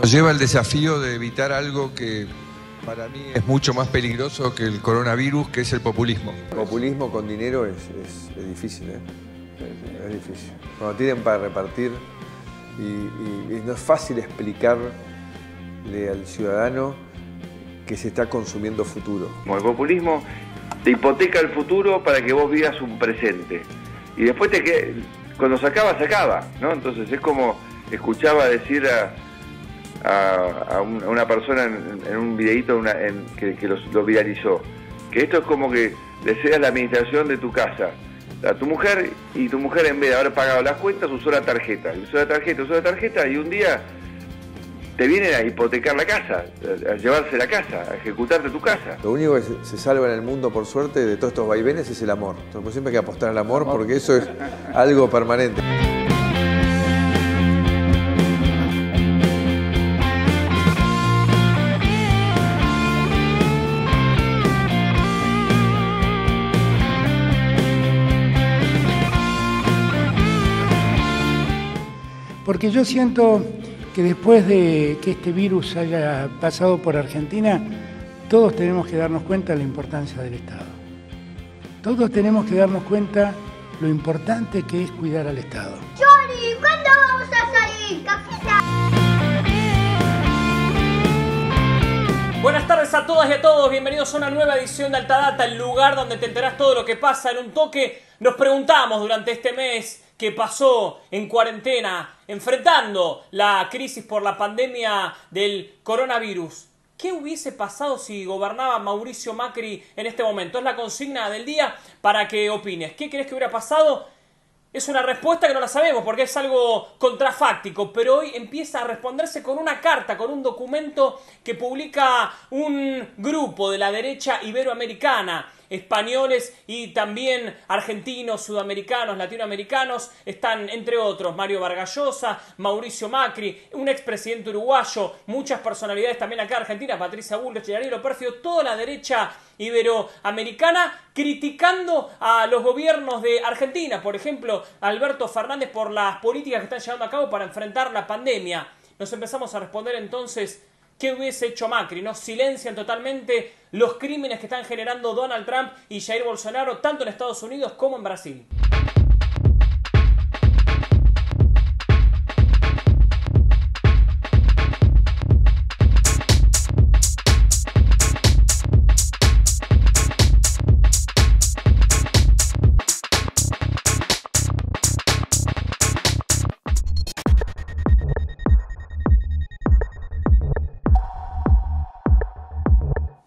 Nos lleva el desafío de evitar algo que para mí es mucho más peligroso que el coronavirus, que es el populismo. Populismo con dinero es, difícil, ¿eh? Es difícil. Cuando tienen para repartir y, no es fácil explicarle al ciudadano que se está consumiendo futuro. el populismo te hipoteca el futuro para que vos vivas un presente. Y después te cuando se acaba, se acaba, ¿no? Entonces es como escuchaba decir a, a, una persona en, un videito que, lo viralizó, que esto es como que deseas la administración de tu casa a tu mujer y tu mujer en vez de haber pagado las cuentas usó la tarjeta, usó la tarjeta, usó la tarjeta y un día te vienen a hipotecar la casa, a llevarse la casa, a ejecutarte tu casa. Lo único que se salva en el mundo, por suerte, de todos estos vaivenes es el amor. Entonces siempre hay que apostar al amor porque eso es algo permanente. Porque yo siento que después de que este virus haya pasado por Argentina, todos tenemos que darnos cuenta de la importancia del Estado. Todos tenemos que darnos cuenta lo importante que es cuidar al Estado. Johnny, ¿cuándo vamos a salir? ¡Cafeta! Buenas tardes a todas y a todos, bienvenidos a una nueva edición de Altadata, el lugar donde te enterás todo lo que pasa en un toque. Nos preguntamos durante este mes que pasó en cuarentena, enfrentando la crisis por la pandemia del coronavirus. ¿Qué hubiese pasado si gobernaba Mauricio Macri en este momento? Es la consigna del día para que opines. ¿Qué crees que hubiera pasado? Es una respuesta que no la sabemos porque es algo contrafáctico, pero hoy empieza a responderse con una carta, con un documento que publica un grupo de la derecha iberoamericana españoles y también argentinos, sudamericanos, latinoamericanos. Están, entre otros, Mario Vargallosa, Mauricio Macri, un expresidente uruguayo, muchas personalidades también acá Argentina, Patricia Bullrich, Ariel Perfio, toda la derecha iberoamericana criticando a los gobiernos de Argentina, por ejemplo, Alberto Fernández por las políticas que están llevando a cabo para enfrentar la pandemia. Nos empezamos a responder entonces ¿Qué hubiese hecho Macri? ¿No? Silencian totalmente los crímenes que están generando Donald Trump y Jair Bolsonaro, tanto en Estados Unidos como en Brasil.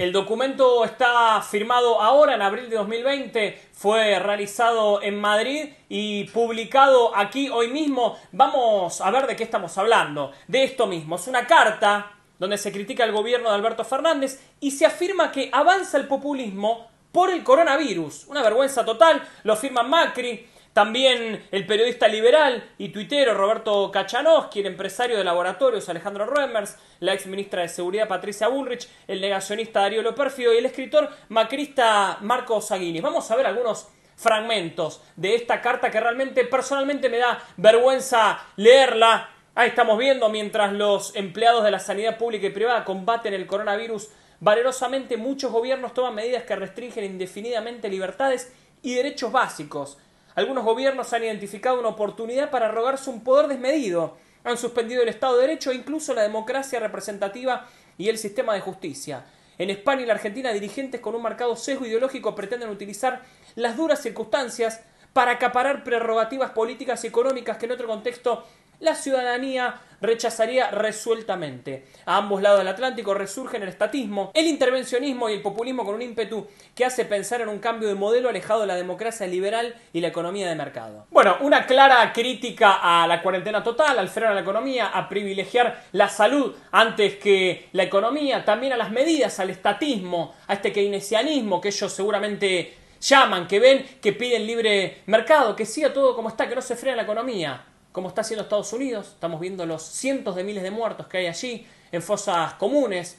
El documento está firmado ahora en abril de 2020, fue realizado en Madrid y publicado aquí hoy mismo. Vamos a ver de qué estamos hablando. De esto mismo. Es una carta donde se critica el gobierno de Alberto Fernández y se afirma que avanza el populismo por el coronavirus. Una vergüenza total, lo firma Macri, también el periodista liberal y tuitero Roberto Kachanowski, el empresario de laboratorios Alejandro Remers, la ex ministra de Seguridad Patricia Bullrich, el negacionista Darío Loperfio y el escritor macrista Marco Saguini. Vamos a ver algunos fragmentos de esta carta que realmente personalmente me da vergüenza leerla. Ahí estamos viendo mientras los empleados de la sanidad pública y privada combaten el coronavirus valerosamente, muchos gobiernos toman medidas que restringen indefinidamente libertades y derechos básicos algunos gobiernos han identificado una oportunidad para arrogarse un poder desmedido. Han suspendido el Estado de Derecho e incluso la democracia representativa y el sistema de justicia. En España y la Argentina, dirigentes con un marcado sesgo ideológico pretenden utilizar las duras circunstancias para acaparar prerrogativas políticas y económicas que en otro contexto la ciudadanía rechazaría resueltamente. A ambos lados del Atlántico resurgen el estatismo, el intervencionismo y el populismo con un ímpetu que hace pensar en un cambio de modelo alejado de la democracia liberal y la economía de mercado. Bueno, una clara crítica a la cuarentena total, al freno a la economía, a privilegiar la salud antes que la economía, también a las medidas, al estatismo, a este keynesianismo que ellos seguramente llaman, que ven, que piden libre mercado, que siga todo como está, que no se frene la economía como está haciendo Estados Unidos. Estamos viendo los cientos de miles de muertos que hay allí, en fosas comunes,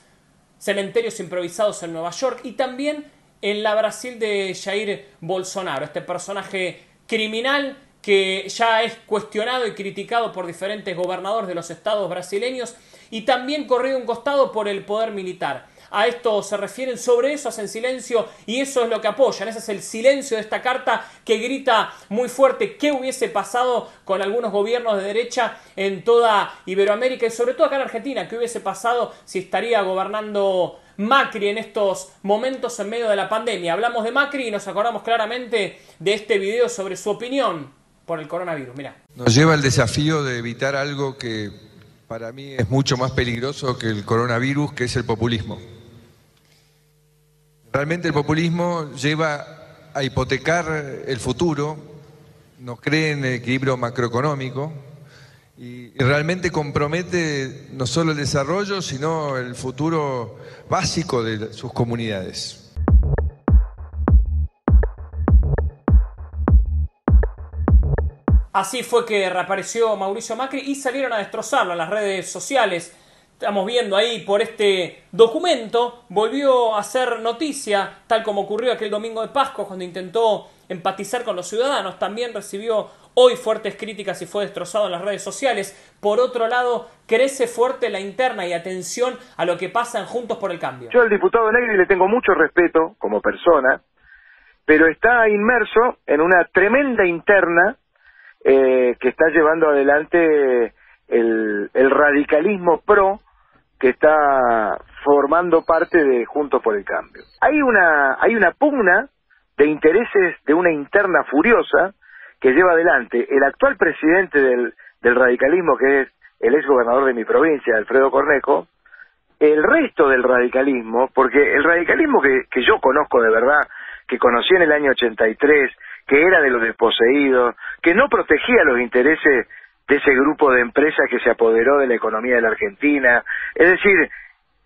cementerios improvisados en Nueva York y también en la Brasil de Jair Bolsonaro, este personaje criminal que ya es cuestionado y criticado por diferentes gobernadores de los estados brasileños y también corrido un costado por el poder militar a esto se refieren, sobre eso hacen silencio y eso es lo que apoyan. Ese es el silencio de esta carta que grita muy fuerte qué hubiese pasado con algunos gobiernos de derecha en toda Iberoamérica y sobre todo acá en Argentina, qué hubiese pasado si estaría gobernando Macri en estos momentos en medio de la pandemia. Hablamos de Macri y nos acordamos claramente de este video sobre su opinión por el coronavirus. Mira. Nos lleva el desafío de evitar algo que para mí es mucho más peligroso que el coronavirus, que es el populismo. Realmente el populismo lleva a hipotecar el futuro, no cree en el equilibrio macroeconómico y realmente compromete no solo el desarrollo, sino el futuro básico de sus comunidades. Así fue que reapareció Mauricio Macri y salieron a destrozarlo en las redes sociales estamos viendo ahí por este documento, volvió a ser noticia, tal como ocurrió aquel domingo de Pascua cuando intentó empatizar con los ciudadanos. También recibió hoy fuertes críticas y fue destrozado en las redes sociales. Por otro lado, crece fuerte la interna y atención a lo que pasa en Juntos por el Cambio. Yo al diputado Negri le tengo mucho respeto como persona, pero está inmerso en una tremenda interna eh, que está llevando adelante el, el radicalismo pro que está formando parte de Juntos por el Cambio. Hay una, hay una pugna de intereses de una interna furiosa que lleva adelante el actual presidente del, del radicalismo, que es el ex gobernador de mi provincia, Alfredo Cornejo, el resto del radicalismo, porque el radicalismo que, que yo conozco de verdad, que conocí en el año 83, que era de los desposeídos, que no protegía los intereses de ese grupo de empresas que se apoderó de la economía de la Argentina. Es decir,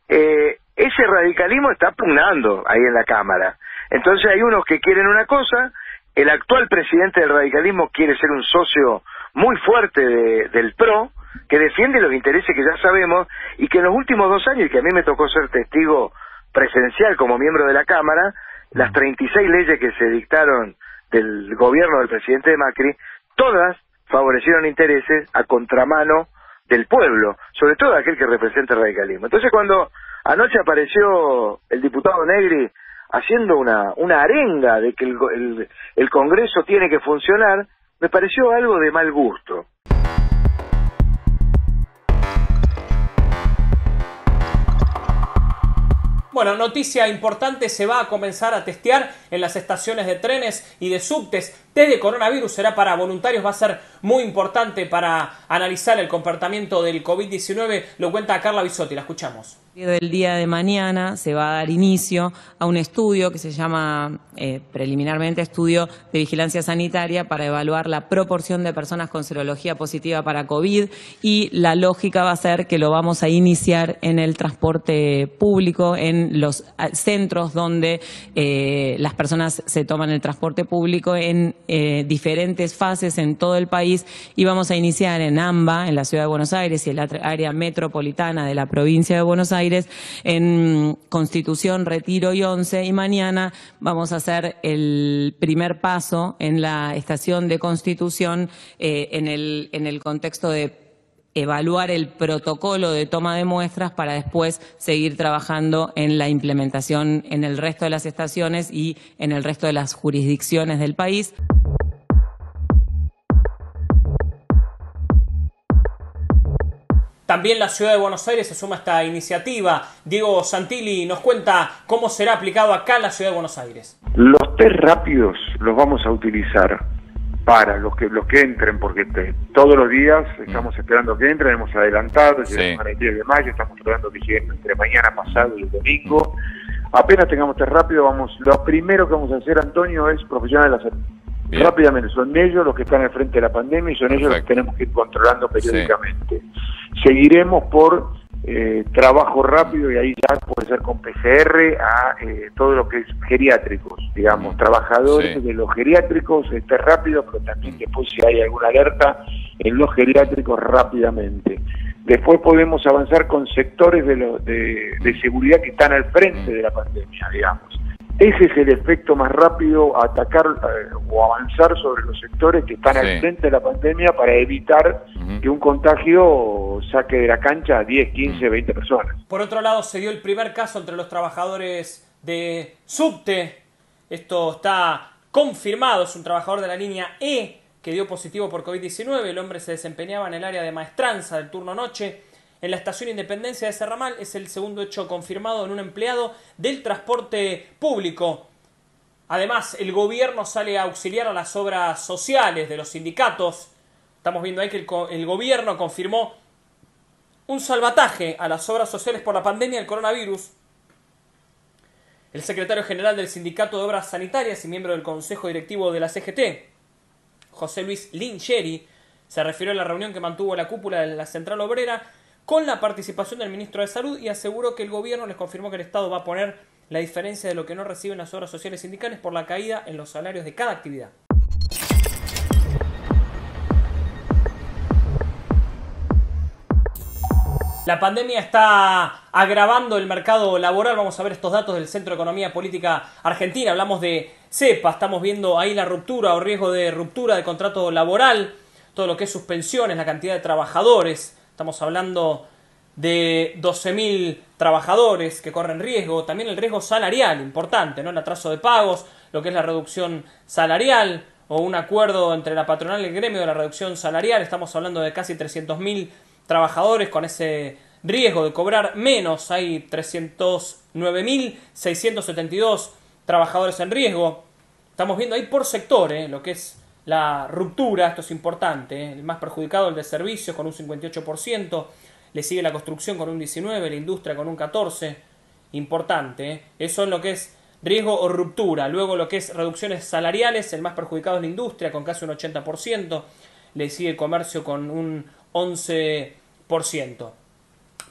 eh, ese radicalismo está pugnando ahí en la Cámara. Entonces hay unos que quieren una cosa, el actual presidente del radicalismo quiere ser un socio muy fuerte del PRO, que defiende los intereses que ya sabemos y que en los últimos dos años, y que a mí me tocó ser testigo presencial como miembro de la Cámara, las 36 leyes que se dictaron del gobierno del presidente de Macri, todas favorecieron intereses a contramano del pueblo, sobre todo aquel que representa el radicalismo. Entonces cuando anoche apareció el diputado Negri haciendo una, una arenga de que el, el Congreso tiene que funcionar, me pareció algo de mal gusto. Bueno, noticia importante, se va a comenzar a testear en las estaciones de trenes y de subtes. Test de coronavirus será para voluntarios, va a ser muy importante para analizar el comportamiento del COVID-19. Lo cuenta Carla Bisotti, la escuchamos. El día de mañana se va a dar inicio a un estudio que se llama eh, preliminarmente estudio de vigilancia sanitaria para evaluar la proporción de personas con serología positiva para COVID y la lógica va a ser que lo vamos a iniciar en el transporte público, en los eh, centros donde eh, las personas se toman el transporte público en diferentes fases en todo el país y vamos a iniciar en AMBA, en la ciudad de Buenos Aires y en la área metropolitana de la provincia de Buenos Aires en Constitución, Retiro y Once, y mañana vamos a hacer el primer paso en la estación de Constitución eh, en, el, en el contexto de evaluar el protocolo de toma de muestras para después seguir trabajando en la implementación en el resto de las estaciones y en el resto de las jurisdicciones del país. También la ciudad de Buenos Aires se suma a esta iniciativa. Diego Santilli nos cuenta cómo será aplicado acá en la ciudad de Buenos Aires. Los test rápidos los vamos a utilizar para los que los que entren, porque todos los días estamos esperando que entren, hemos adelantado, llegamos el 10 de mayo, estamos esperando que lleguen entre mañana pasado y el domingo. Apenas tengamos test rápido, vamos, lo primero que vamos a hacer, Antonio, es profesional de la salud. Rápidamente, son ellos los que están al frente de la pandemia y son ellos los que tenemos que ir controlando periódicamente. Seguiremos por eh, trabajo rápido y ahí ya puede ser con PCR a eh, todo lo que es geriátricos, digamos, trabajadores de los geriátricos, este rápido, pero también después si hay alguna alerta en los geriátricos rápidamente. Después podemos avanzar con sectores de, de seguridad que están al frente de la pandemia, digamos ese es el efecto más rápido atacar eh, o avanzar sobre los sectores que están al frente de la pandemia para evitar que un contagio saque de la cancha a 10, 15, 20 personas. Por otro lado, se dio el primer caso entre los trabajadores de Subte. Esto está confirmado, es un trabajador de la línea E que dio positivo por COVID-19. El hombre se desempeñaba en el área de maestranza del turno noche en la estación Independencia de Serramal. Es el segundo hecho confirmado en un empleado del transporte público. Además, el gobierno sale a auxiliar a las obras sociales de los sindicatos. Estamos viendo ahí que el, gobierno confirmó un salvataje a las obras sociales por la pandemia del coronavirus. El secretario general del Sindicato de Obras Sanitarias y miembro del Consejo Directivo de la CGT, José Luis Lincheri, se refirió a la reunión que mantuvo la cúpula de la Central Obrera con la participación del ministro de Salud y aseguró que el gobierno les confirmó que el Estado va a poner la diferencia de lo que no reciben las obras sociales sindicales por la caída en los salarios de cada actividad. La pandemia está agravando el mercado laboral. Vamos a ver estos datos del Centro de Economía Política Argentina. Hablamos de CEPA, estamos viendo ahí la ruptura o riesgo de ruptura de contrato laboral, todo lo que es suspensiones, la cantidad de trabajadores, Estamos hablando de 12.000 trabajadores que corren riesgo, también el riesgo salarial, importante, ¿no? El atraso de pagos, lo que es la reducción salarial o un acuerdo entre la patronal y el gremio de la reducción salarial, estamos hablando de casi 300.000 trabajadores con ese riesgo de cobrar menos, hay 309.672 trabajadores en riesgo. Estamos viendo ahí por sector, ¿eh? lo que es la ruptura, esto es importante, ¿eh? el más perjudicado el de servicios con un 58%, le sigue la construcción con un 19%, la industria con un 14%, importante, ¿eh? eso es lo que es riesgo o ruptura, luego lo que es reducciones salariales, el más perjudicado es la industria con casi un 80%, le sigue el comercio con un 11%.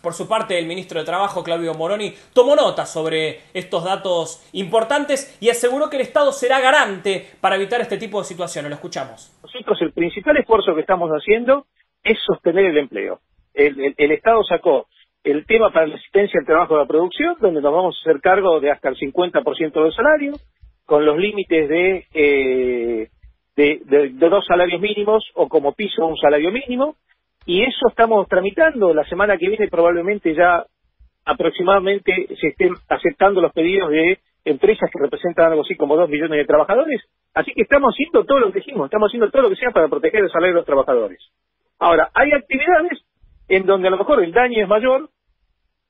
Por su parte, el ministro de Trabajo, Claudio Moroni, tomó nota sobre estos datos importantes y aseguró que el Estado será garante para evitar este tipo de situaciones. Lo escuchamos. Nosotros el principal esfuerzo que estamos haciendo es sostener el empleo. El, Estado sacó el tema para la asistencia al trabajo de la producción, donde nos vamos a hacer cargo de hasta el 50% del salario, con los límites eh, de, dos salarios mínimos o como piso un salario mínimo, y eso estamos tramitando. La semana que viene probablemente ya aproximadamente se estén aceptando los pedidos de empresas que representan algo así como dos millones de trabajadores. Así que estamos haciendo todo lo que dijimos, estamos haciendo todo lo que sea para proteger el salario de los trabajadores. Ahora, hay actividades en donde a lo mejor el daño es mayor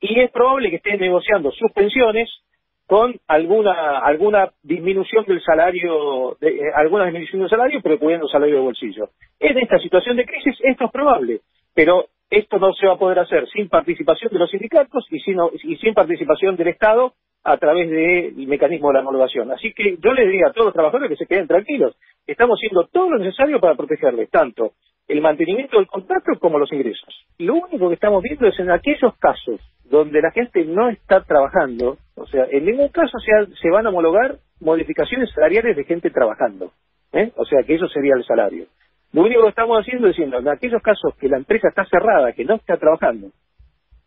y es probable que estén negociando suspensiones con alguna alguna disminución del salario, de, eh, alguna disminución del salario, pero cubriendo salario de bolsillo. En esta situación de crisis esto es probable, pero esto no se va a poder hacer sin participación de los sindicatos y sin, y sin participación del Estado a través del mecanismo de la homologación. Así que yo les diría a todos los trabajadores que se queden tranquilos. Estamos haciendo todo lo necesario para protegerles, tanto el mantenimiento del contrato como los ingresos. Lo único que estamos viendo es en aquellos casos donde la gente no está trabajando, o sea, en ningún caso se, se van a homologar modificaciones salariales de gente trabajando, ¿eh? o sea, que eso sería el salario. Lo único que estamos haciendo es diciendo, en aquellos casos que la empresa está cerrada, que no está trabajando,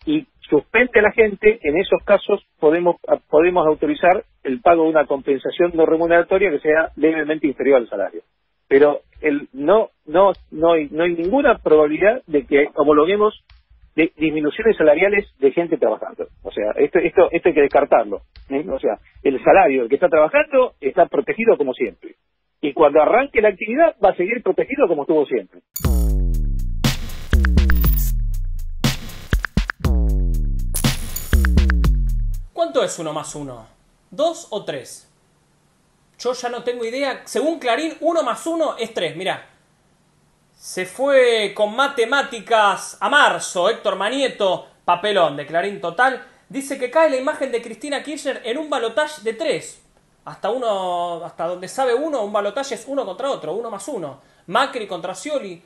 y suspende a la gente, en esos casos podemos, podemos autorizar el pago de una compensación no remuneratoria que sea levemente inferior al salario. Pero el, no, no, no, hay, no hay ninguna probabilidad de que homologuemos de disminuciones salariales de gente trabajando. O sea, esto, esto, esto hay que descartarlo. ¿eh? O sea, el salario del que está trabajando está protegido como siempre. Y cuando arranque la actividad va a seguir protegido como estuvo siempre. ¿Cuánto es uno más uno? ¿Dos o tres? Yo ya no tengo idea. Según Clarín, uno más uno es tres. Mirá, se fue con matemáticas a marzo. Héctor Manieto, papelón de Clarín Total, dice que cae la imagen de Cristina Kirchner en un balotaje de tres. Hasta uno, hasta donde sabe uno, un balotaje es uno contra otro, uno más uno. Macri contra Scioli,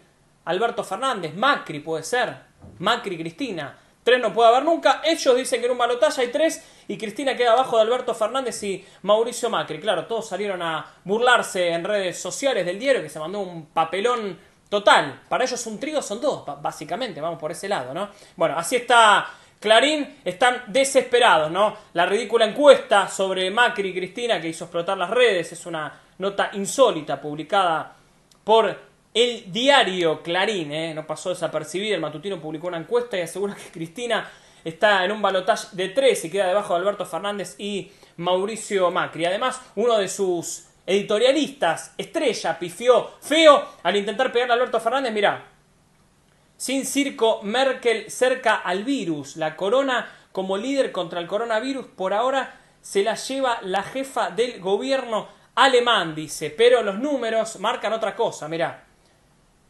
Alberto Fernández, Macri puede ser, Macri Cristina. Tres no puede haber nunca. Ellos dicen que en un balotaje hay tres y Cristina queda abajo de Alberto Fernández y Mauricio Macri. Claro, todos salieron a burlarse en redes sociales del diario que se mandó un papelón Total, para ellos un trío son dos, básicamente, vamos por ese lado, ¿no? Bueno, así está Clarín están desesperados, ¿no? La ridícula encuesta sobre Macri y Cristina que hizo explotar las redes es una nota insólita publicada por el diario Clarín, ¿eh? no pasó desapercibida, el matutino publicó una encuesta y asegura que Cristina está en un balotaje de tres y queda debajo de Alberto Fernández y Mauricio Macri. Además, uno de sus editorialistas, estrella, pifió feo al intentar pegarle a Alberto Fernández, mirá, sin circo, Merkel cerca al virus. La corona como líder contra el coronavirus por ahora se la lleva la jefa del gobierno alemán, dice. Pero los números marcan otra cosa, mirá.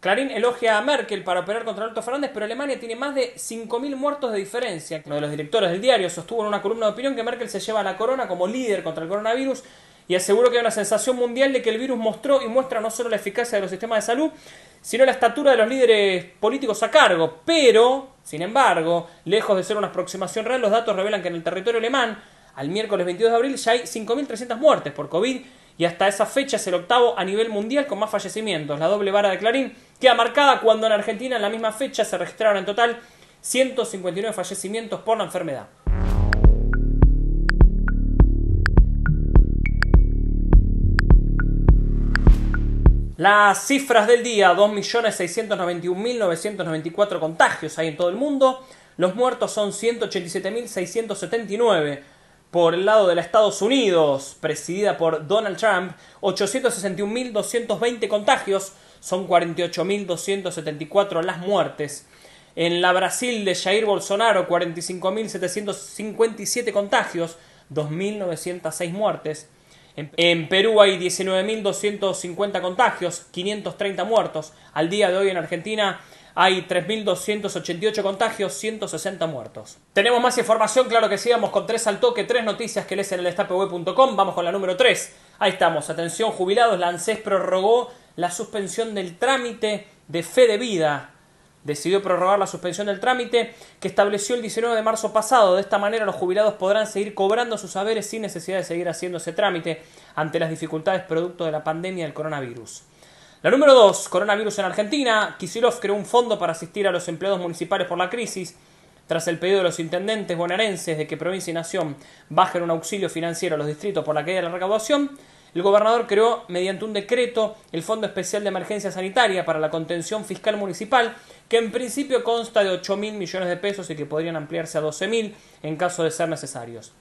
Clarín elogia a Merkel para operar contra Alberto Fernández, pero Alemania tiene más de 5.000 muertos de diferencia. Uno de los directores del diario sostuvo en una columna de opinión que Merkel se lleva la corona como líder contra el coronavirus y aseguró que hay una sensación mundial de que el virus mostró y muestra no solo la eficacia de los sistemas de salud, sino la estatura de los líderes políticos a cargo. Pero, sin embargo, lejos de ser una aproximación real, los datos revelan que en el territorio alemán, al miércoles 22 de abril, ya hay 5.300 muertes por COVID y hasta esa fecha es el octavo a nivel mundial con más fallecimientos. La doble vara de Clarín queda marcada cuando en Argentina en la misma fecha se registraron en total 159 fallecimientos por la enfermedad. Las cifras del día, 2.691.994 contagios hay en todo el mundo. Los muertos son 187.679. Por el lado de los Estados Unidos, presidida por Donald Trump, 861.220 contagios, son 48.274 las muertes. En la Brasil de Jair Bolsonaro, 45.757 contagios, 2.906 muertes. En, Perú hay 19.250 contagios, 530 muertos. Al día de hoy en Argentina hay 3.288 contagios, 160 muertos. Tenemos más información, claro que sí, vamos con tres al toque, tres noticias que lees en el destapeweb.com. Vamos con la número 3. Ahí estamos, atención jubilados, la ANSES prorrogó la suspensión del trámite de fe de vida decidió prorrogar la suspensión del trámite que estableció el 19 de marzo pasado. De esta manera los jubilados podrán seguir cobrando sus saberes sin necesidad de seguir haciendo ese trámite ante las dificultades producto de la pandemia del coronavirus. La número 2, coronavirus en Argentina. Kisilov creó un fondo para asistir a los empleados municipales por la crisis. Tras el pedido de los intendentes bonaerenses de que provincia y nación bajen un auxilio financiero a los distritos por la caída de la recaudación, el gobernador creó, mediante un decreto, el Fondo Especial de Emergencia Sanitaria para la Contención Fiscal Municipal, que en principio consta de 8 mil millones de pesos y que podrían ampliarse a 12 mil en caso de ser necesarios.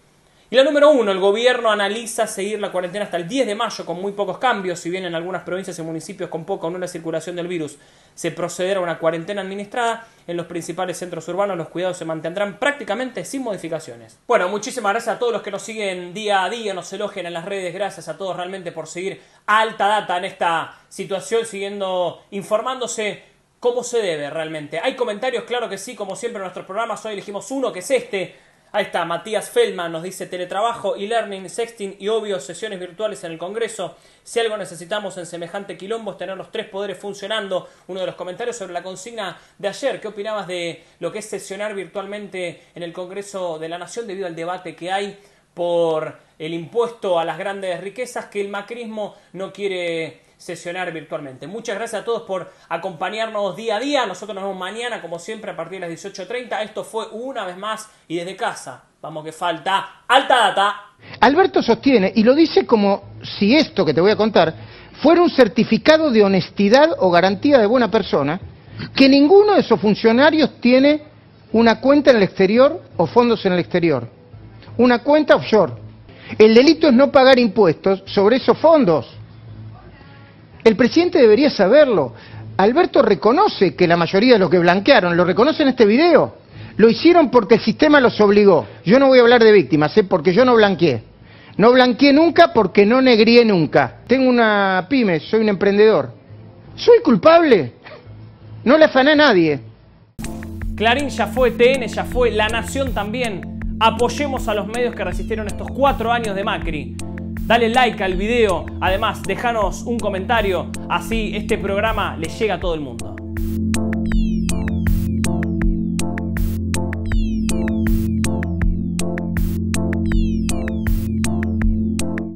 Y la número uno, el gobierno analiza seguir la cuarentena hasta el 10 de mayo con muy pocos cambios, si bien en algunas provincias y municipios con poca o nula circulación del virus se procederá a una cuarentena administrada, en los principales centros urbanos los cuidados se mantendrán prácticamente sin modificaciones. Bueno, muchísimas gracias a todos los que nos siguen día a día, nos elogian en las redes, gracias a todos realmente por seguir alta data en esta situación, siguiendo informándose cómo se debe realmente. Hay comentarios, claro que sí, como siempre en nuestros programas, hoy elegimos uno que es este Ahí está, Matías Feldman nos dice teletrabajo, e-learning, sexting y obvio sesiones virtuales en el Congreso. Si algo necesitamos en semejante quilombo es tener los tres poderes funcionando. Uno de los comentarios sobre la consigna de ayer. ¿Qué opinabas de lo que es sesionar virtualmente en el Congreso de la Nación debido al debate que hay por el impuesto a las grandes riquezas que el macrismo no quiere sesionar virtualmente. Muchas gracias a todos por acompañarnos día a día. Nosotros nos vemos mañana, como siempre, a partir de las 18.30. Esto fue una vez más y desde casa. Vamos que falta alta data. Alberto sostiene, y lo dice como si esto que te voy a contar fuera un certificado de honestidad o garantía de buena persona, que ninguno de esos funcionarios tiene una cuenta en el exterior o fondos en el exterior. Una cuenta offshore. El delito es no pagar impuestos sobre esos fondos. El presidente debería saberlo. Alberto reconoce que la mayoría de los que blanquearon, lo reconoce en este video, lo hicieron porque el sistema los obligó. Yo no voy a hablar de víctimas, ¿eh? porque yo no blanqueé. No blanqueé nunca porque no negrié nunca. Tengo una pyme, soy un emprendedor. ¿Soy culpable? No le afané a nadie. Clarín ya fue, TN ya fue, La Nación también. Apoyemos a los medios que resistieron estos cuatro años de Macri. Dale like al video, además déjanos un comentario, así este programa le llega a todo el mundo.